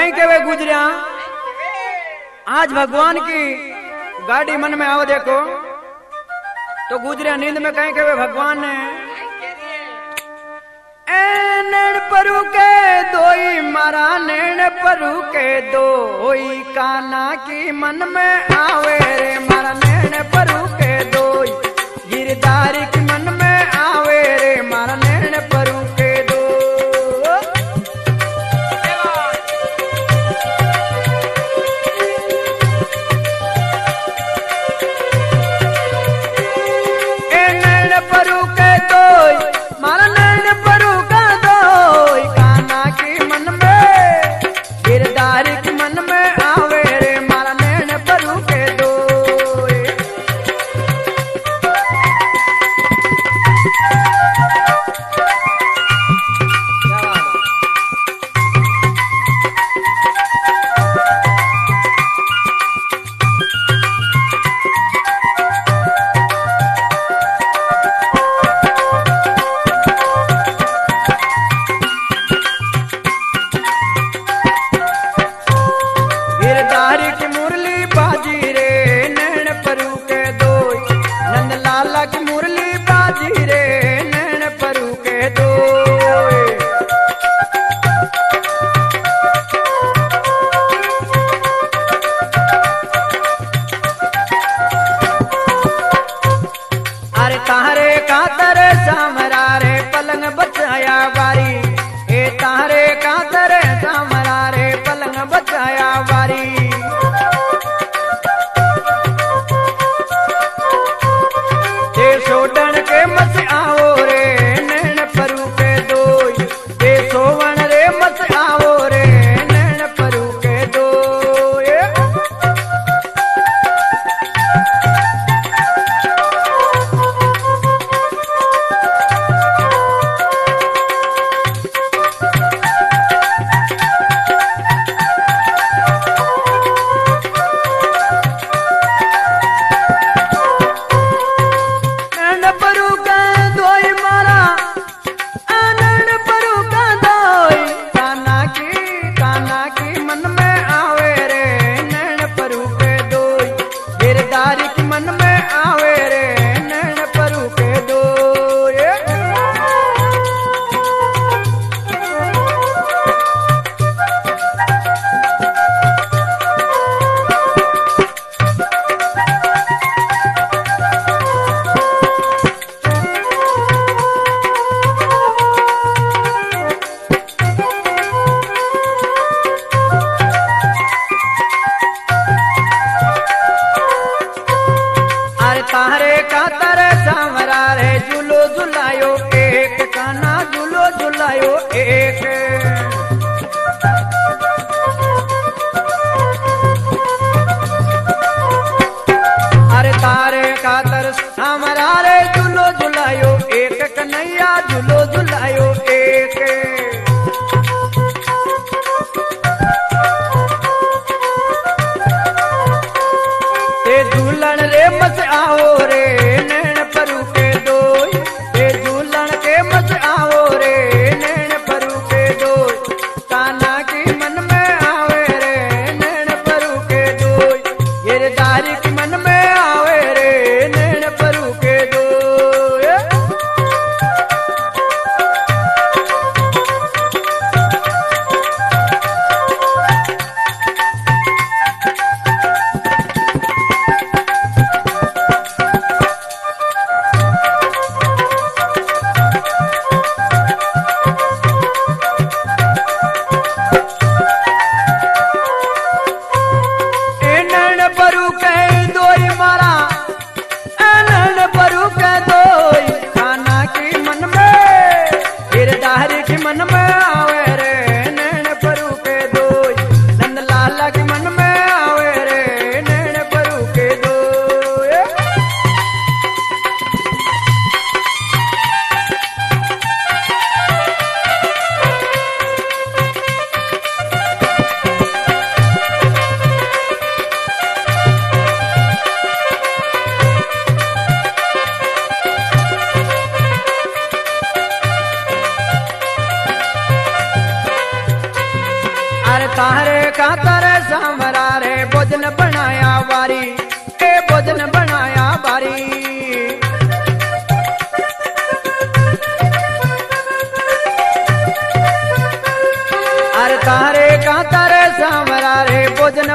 कहीं के वे गुजरिया? आज भगवान की गाड़ी मन में आओ देखो। तो गुजरिया नींद में कहीं के वे भगवान ने नैण परु के दोई, मारा नैण परु के दोई काना की मन में आवे रे, मारा नैण परु के दोई, गिरदारी रे कातर समरा झुलायो एक। मन में